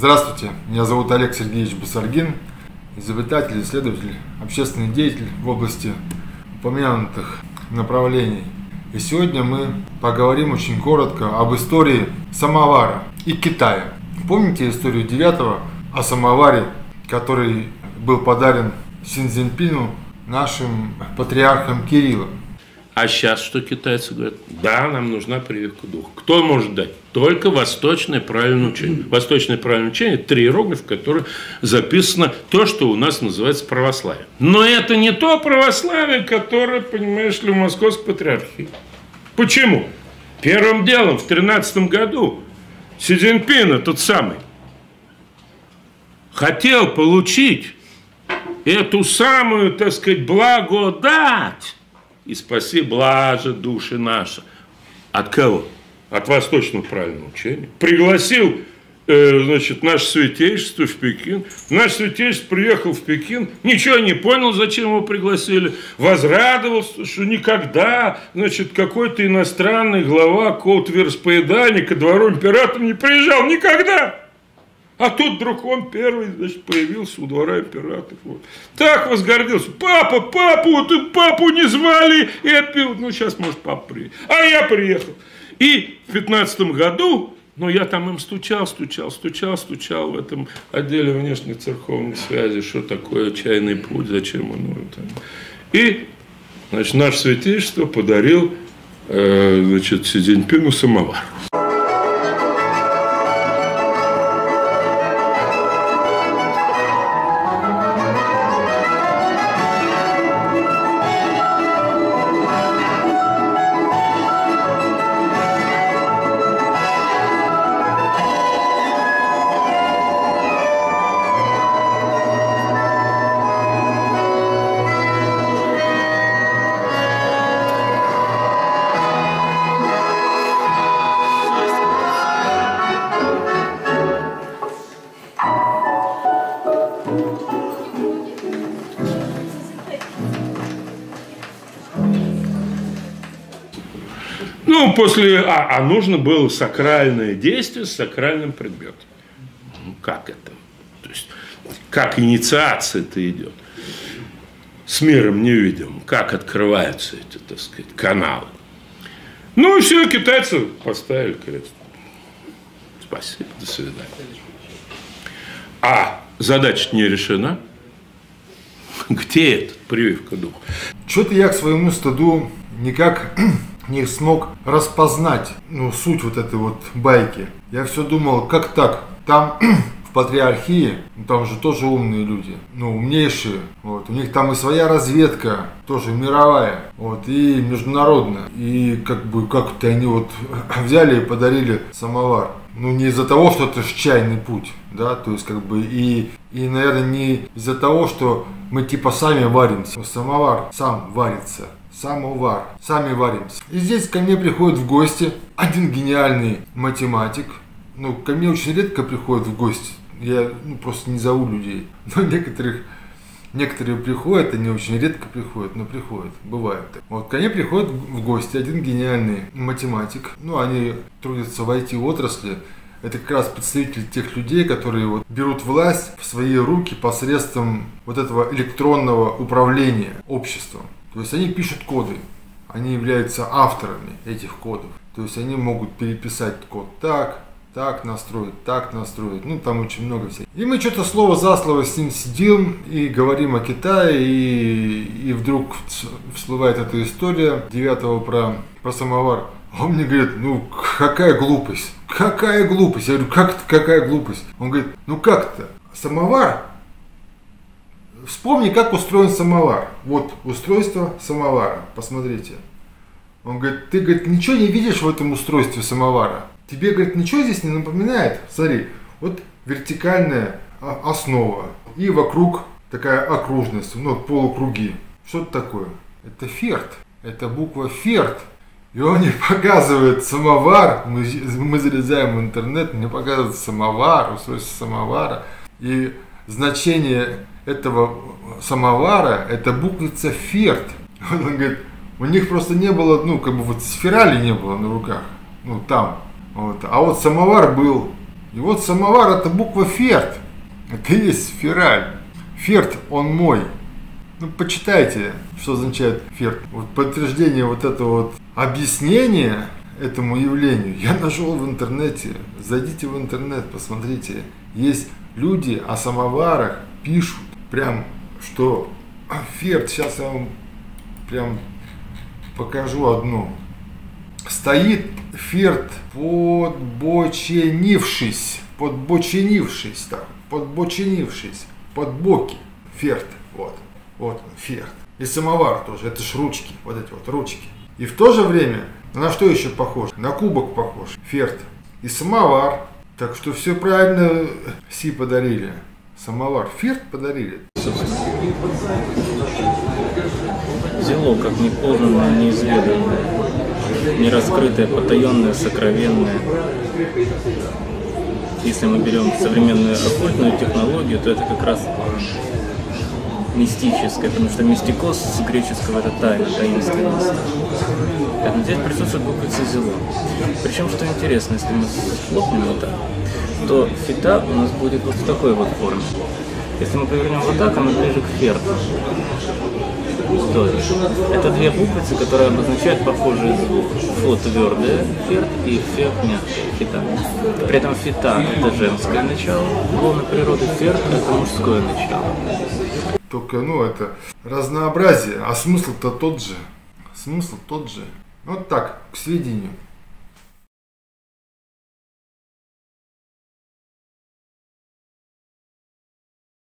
Здравствуйте, меня зовут Олег Сергеевич Басаргин, изобретатель, исследователь, общественный деятель в области упомянутых направлений. И сегодня мы поговорим очень коротко об истории самовара и Китая. Помните историю девятого о самоваре, который был подарен Синьцзиньпину нашим патриархом Кириллом? А сейчас что китайцы говорят? Да, нам нужна прививка духа. Кто может дать? Только восточное правильное учение. Восточное правильное учение – три иероглифа, в которых записано то, что у нас называется православие. Но это не то православие, которое, понимаешь ли, в Московской патриархии. Почему? Первым делом в 13 году Си Цзиньпин, тот самый, хотел получить эту самую, так сказать, благодать и спаси блаже души наши. От кого? От восточного правильного учения. Пригласил э, значит, наше святейшество в Пекин. Наш святейшество приехал в Пекин, ничего не понял, зачем его пригласили, возрадовался, что никогда, значит, какой-то иностранный глава какого-то вероисповедания ко двору императора не приезжал, никогда. А тут вдруг он первый, значит, появился у двора императора. Вот. Так возгордился. Папа, папу, ты папу не звали. И отпил. Ну, сейчас, может, папа приедет. А я приехал. И в 15 году, ну, я там им стучал, стучал, стучал, стучал в этом отделе внешней церковной связи, что такое чайный путь, зачем он нужен. И, значит, наше святейшество подарил, э, значит, Си Цзиньпину самовар. После... А, а нужно было сакральное действие с сакральным предметом. Ну, как это? То есть, как инициация это идет? С миром невидимым. Как открываются эти, так сказать, каналы. Ну, и все, китайцы поставили крест. Спасибо, до свидания. А задача не решена. Где этот прививка духа? Что-то я к своему стыду никак не смог распознать ну, суть вот этой вот байки. Я все думал, как так? Там в патриархии, ну, там же тоже умные люди, ну, умнейшие, вот, у них там и своя разведка, тоже мировая, вот, и международная, и как бы, как-то они вот взяли и подарили самовар, ну, не из-за того, что это чайный путь, да, то есть, как бы, и, и, наверное, не из-за того, что мы, типа, сами варимся, самовар сам варится, самовар. Сами варимся. И здесь ко мне приходит в гости один гениальный математик. Ну, ко мне очень редко приходят в гости. Я ну, просто не зову людей. Но некоторых Некоторые приходят, они очень редко приходят, но приходят, бывает. Вот ко мне приходит в гости один гениальный математик. Ну, они трудятся в IT-отрасли. Это как раз представитель тех людей, которые вот берут власть в свои руки посредством вот этого электронного управления обществом. То есть они пишут коды, они являются авторами этих кодов. То есть они могут переписать код так, так настроить, так настроить. Ну, там очень много всего. И мы что-то слово за слово с ним сидим и говорим о Китае, и, и вдруг всплывает эта история девятого про, про самовар. Он мне говорит, ну какая глупость, какая глупость. Я говорю, как какая глупость? Он говорит, ну как-то, самовар Вспомни, как устроен самовар. Вот устройство самовара. Посмотрите. Он говорит, ты говорит, ничего не видишь в этом устройстве самовара. Тебе, говорит, ничего здесь не напоминает. Смотри, вот вертикальная основа. И вокруг такая окружность, ну, полукруги. Что это такое? Это ферт. Это буква ферт. И он мне показывает самовар. Мы, мы залезаем в интернет, мне показывает самовар, устройство самовара. И значение этого самовара, это буквица ферт. Он говорит, у них просто не было, ну, как бы вот сферали не было на руках, ну, там. Вот. А вот самовар был. И вот самовар это буква ферт. Это и есть фераль. Ферт, он мой. Ну, почитайте, что означает ферт. Вот подтверждение вот этого вот объяснения этому явлению я нашел в интернете. Зайдите в интернет, посмотрите. Есть люди о самоварах пишут прям, что ферт, сейчас я вам прям покажу одну. Стоит ферт подбоченившись, подбоченившись, так, подбоченившись, под боки, ферт, вот, вот он, ферт. И самовар тоже, это ж ручки, вот эти вот ручки. И в то же время, на что еще похож? На кубок похож, ферт. И самовар. Так что все правильно Си подарили. Самовар, ферт подарили. Зело, как непознанное, неизведанное, нераскрытое, потаенное, сокровенное. Если мы берем современную оккультную технологию, то это как раз мистическое, потому что мистикос с греческого это тайна, таинственность. Поэтому здесь присутствует буквица зело. Причем, что интересно, если мы хлопнем вот так, то фита у нас будет вот в такой вот форме. Если мы повернем вот так, она ближе к ферту. То есть, это две буквицы, которые обозначают похожий звук. Фо твердое, ферт и фе мягкое, фита. При этом фита это женское начало, лона природы, ферт это мужское начало. Только, ну, это разнообразие, а смысл-то тот же. Смысл тот же. Вот так, к сведению.